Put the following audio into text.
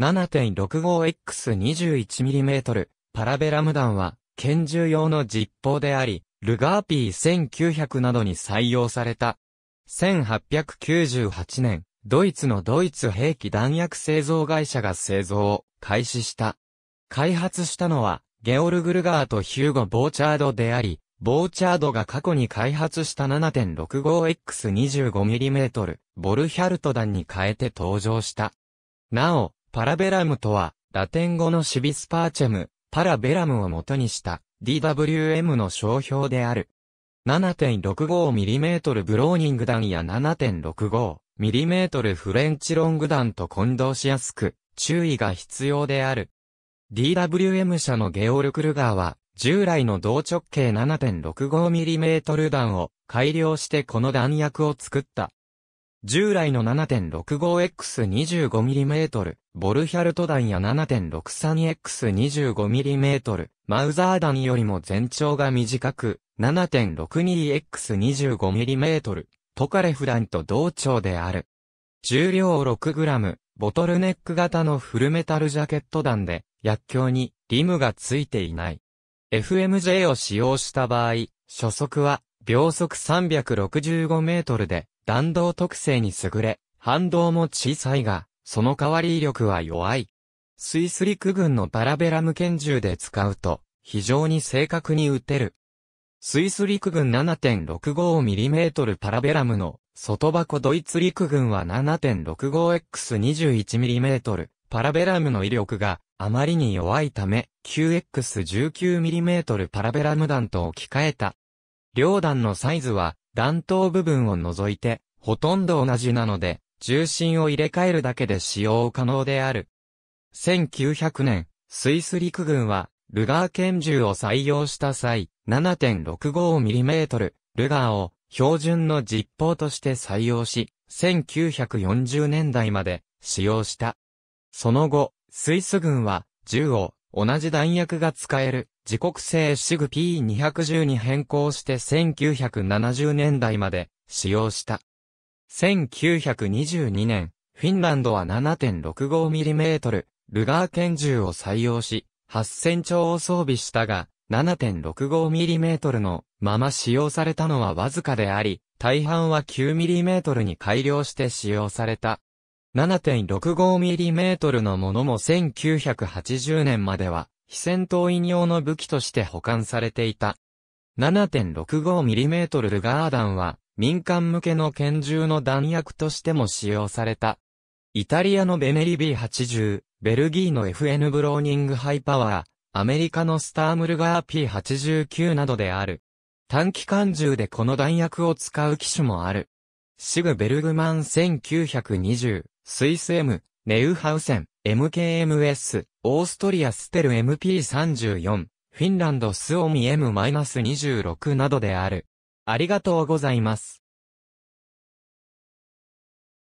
7.65X21mm パラベラム弾は拳銃用の実砲であり、ルガーピー1900などに採用された。1898年、ドイツのドイツ兵器弾薬製造会社が製造を開始した。開発したのは、ゲオルグルガーとヒューゴ・ボーチャードであり、ボーチャードが過去に開発した 7.65X25mm ボルヒャルト弾に変えて登場した。なお、パラベラムとは、ラテン語のシビスパーチェム、パラベラムを元にした DWM の商標である。7.65mm ブローニング弾や 7.65mm フレンチロング弾と混同しやすく、注意が必要である。DWM 社のゲオルクルガーは、従来の同直径 7.65mm 弾を改良してこの弾薬を作った。従来の 7.65X25mm ボルヒャルト弾や 7.63X25mm マウザー弾よりも全長が短く、7.62X25mm トカレフ弾と同長である。重量 6g、ボトルネック型のフルメタルジャケット弾で、薬莢にリムがついていない。FMJ を使用した場合、初速は秒速365メートルで、弾道特性に優れ、反動も小さいが、その代わり威力は弱い。スイス陸軍のパラベラム拳銃で使うと、非常に正確に撃てる。スイス陸軍 7.65mm パラベラムの外箱ドイツ陸軍は 7.65X21mm パラベラムの威力があまりに弱いため 9X19mm パラベラム弾と置き換えた。両弾のサイズは弾頭部分を除いて、ほとんど同じなので、重心を入れ替えるだけで使用可能である。1900年、スイス陸軍は、ルガー拳銃を採用した際、7.65mm ルガーを標準の実砲として採用し、1940年代まで使用した。その後、スイス軍は銃を同じ弾薬が使える自国製シグ P210 に変更して1970年代まで使用した。1922年、フィンランドは 7.65mm ルガー拳銃を採用し、8000丁を装備したが、7.65mm のまま使用されたのはわずかであり、大半は 9mm に改良して使用された。7.65mm のものも1980年までは非戦闘員用の武器として保管されていた。7.65mm ルガー弾は民間向けの拳銃の弾薬としても使用された。イタリアのベネリ B80、ベルギーの FN ブローニングハイパワー、アメリカのスタームルガー P89 などである。短期間銃でこの弾薬を使う機種もある。シグベルグマン1920、スイス M、ネウハウセン、MKMS、オーストリアステル MP34、フィンランドスオミ M-26 などである。ありがとうございます。